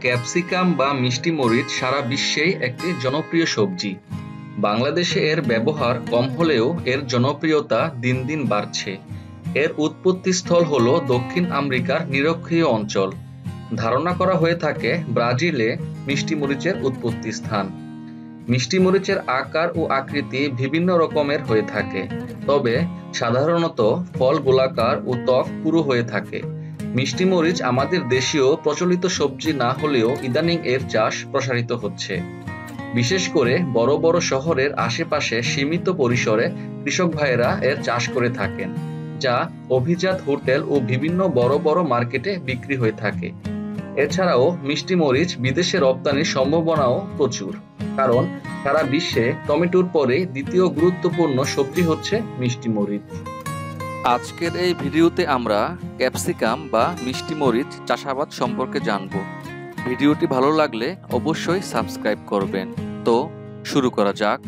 Capsicum বা মিষ্টি মরিচ সারা বিশ্বেই একটি জনপ্রিয় সবজি। বাংলাদেশে এর ব্যবহার কম হলেও এর জনপ্রিয়তা দিন দিন বাড়ছে। এর উৎপত্তিস্থল হল দক্ষিণ আমেরিকার নিরক্ষীয় অঞ্চল। ধারণা করা হয়ে থাকে ব্রাজিলে মিষ্টি মরিচের উৎপত্তি স্থান। মিষ্টি মরিচের আকার ও আকৃতি বিভিন্ন রকমের হয়ে থাকে, তবে সাধারণত ফল গোলাকার ও ত্বক পুরো হয়ে থাকে। মিষ্টি মরিচ আমাদের দেশীয় প্রচলিত সবজি না হলেও ইদানিং এর চাষ প্রসারিত হচ্ছে। বিশেষ করে বড় বড় শহরের আশেপাশে সীমিত পরিসরে কৃষক ভাইয়েরা এর চাষ করে থাকেন, যা অভিজাত হোটেল ও বিভিন্ন বড় বড় মার্কেটে বিক্রি হয়ে থাকে। এছাড়াও মিষ্টি মরিচ বিদেশে রপ্তানির সম্ভাবনাও প্রচুর, কারণ সারা বিশ্বে টমেটোর পরে দ্বিতীয় গুরুত্বপূর্ণ সবজি হচ্ছে মিষ্টি মরিচ। আজকের এই ভিডিওতে আমরা ক্যাপসিকাম বা মিষ্টি মরিচ চাষাবাদ সম্পর্কে জানব। ভিডিওটি ভালো লাগলে অবশ্যই সাবস্ক্রাইব করবেন। তো শুরু করা যাক।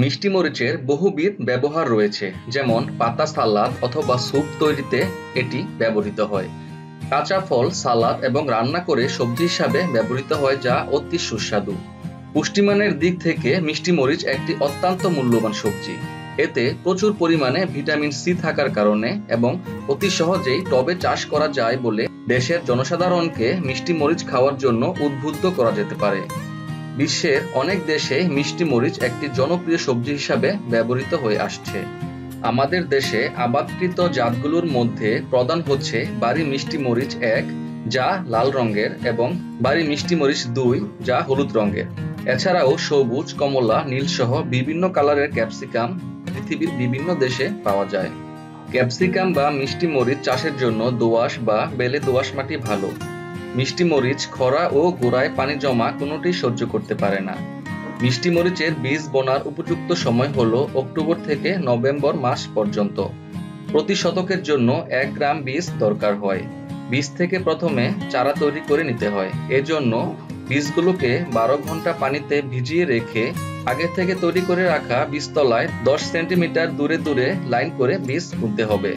মিষ্টি মরিচের বহুবিধ ব্যবহার রয়েছে, যেমন পাতা সালাদ অথবা স্যুপ তৈরিতে এটি ব্যবহৃত হয়। কাঁচা ফল, সালাদ এবং রান্না করে সবজি হিসাবে ব্যবহৃত হয় যা অতি সুস্বাদু। পুষ্টিমানের দিক থেকে মিষ্টি মরিচ একটি অত্যন্ত মূল্যবান সবজি। এতে প্রচুর পরিমাণে ভিটামিন সি থাকার কারণে এবং অতি সহজেই টবে চাষ করা যায় বলে দেশের জনসাধারণকে মিষ্টি মরিচ খাওয়ার জন্য উদ্বুদ্ধ করা যেতে পারে। বিশ্বের অনেক দেশে মিষ্টি মরিচ একটি জনপ্রিয় সবজি হিসাবে ব্যবহৃত হয়ে আসছে। আমাদের দেশে আবাদকৃত জাতগুলোর মধ্যে প্রধান হচ্ছে বাড়ি মিষ্টি মরিচ এক, যা লাল রঙের, এবং বাড়ি মিষ্টি মরিচ দুই, যা হলুদ রঙের। এছাড়াও সবুজ, কমলা নীল সহ বিভিন্ন কালারের ক্যাপসিকাম পৃথিবীর বিভিন্ন দেশে পাওয়া যায়। ক্যাপসিকাম বা মিষ্টি মরিচ চাষের জন্য দোআঁশ বা বেলে দোআঁশ মাটি ভালো। মিষ্টি মরিচ খরা ও গোড়ায় পানি জমা কোনোটি সহ্য করতে পারে না। মিষ্টি মরিচের বীজ বোনার উপযুক্ত সময় হল অক্টোবর থেকে নভেম্বর মাস পর্যন্ত। প্রতি শতকের জন্য এক গ্রাম বীজ দরকার হয়। বীজ থেকে প্রথমে চারা তৈরি করে নিতে হয়। এজন্য বীজগুলোকে বারো ঘণ্টা পানিতে ভিজিয়ে রেখে আগে থেকে তৈরি করে রাখা বীজতলায় দশ সেন্টিমিটার দূরে দূরে লাইন করে বীজ বুনতে হবে।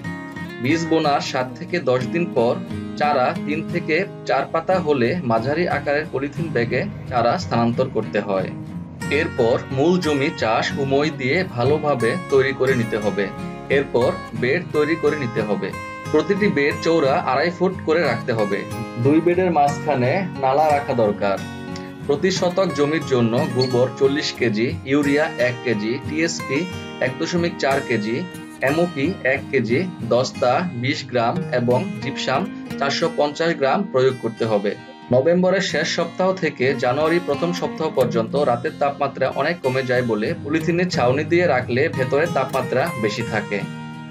বীজ বোনার সাত থেকে দশ দিন পর চারা তিন থেকে চার পাতা হলে মাঝারি আকারের পলিথিন ব্যাগে চারা স্থানান্তর করতে হয়। এরপর মূল জমি চাষ ও মই দিয়ে ভালোভাবে তৈরি করে নিতে হবে। এরপর বেড তৈরি করে নিতে হবে। প্রতিটি বেড চৌড়া আড়াই ফুট করে রাখতে হবে। দুই বেডের মাঝখানে নালা রাখা দরকার। প্রতি শতক জমির জন্য গোবর চল্লিশ কেজি, ইউরিয়া এক কেজি, টিএসপি এক দশমিক চার কেজি, এমওপি এক কেজি, দস্তা বিশ গ্রাম এবং জিপসাম চারশো পঞ্চাশ গ্রাম প্রয়োগ করতে হবে। নভেম্বরের শেষ সপ্তাহ থেকে জানুয়ারি প্রথম সপ্তাহ পর্যন্ত রাতের তাপমাত্রা অনেক কমে যায় বলে পলিথিনের ছাউনি দিয়ে রাখলে ভেতরের তাপমাত্রা বেশি থাকে।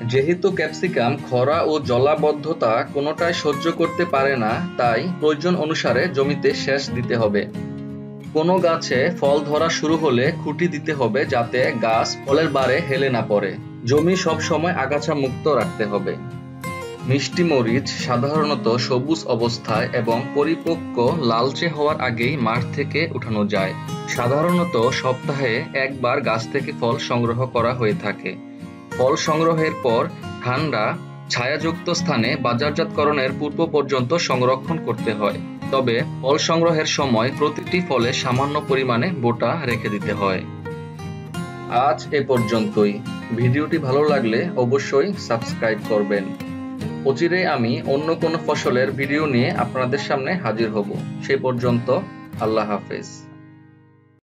যেহেতু ক্যাপসিকাম, খরা ও জলাবদ্ধতা কোনোটাই সহ্য করতে পারে না, তাই প্রয়োজন অনুসারে জমিতে সেচ দিতে হবে। কোনো গাছে ফল ধরা শুরু হলে খুঁটি দিতে হবে যাতে গাছ ফলের বারে হেলে না পড়ে। জমি সব সময় আগাছা মুক্ত রাখতে হবে। মিষ্টি মরিচ সাধারণত সবুজ অবস্থায় এবং পরিপক্ক লালচে হওয়ার আগেই মাঠ থেকে উঠানো যায়। সাধারণত সপ্তাহে একবার গাছ থেকে ফল সংগ্রহ করা হয়ে থাকে। ফল সংগ্রহের পর ঠান্ডা, ছায়াযুক্ত স্থানে বাজারজাতকরণের পূর্ব পর্যন্ত সংরক্ষণ করতে হয়। তবে ফল সংগ্রহের সময় প্রতিটি ফলে সামান্য পরিমাণে বোটা রেখে দিতে হয়। আজ এ পর্যন্তই। ভিডিওটি ভালো লাগলে অবশ্যই সাবস্ক্রাইব করবেন। অচিরে আমি অন্য কোনো ফসলের ভিডিও নিয়ে আপনাদের সামনে হাজির হব। সে পর্যন্ত আল্লাহ হাফেজ।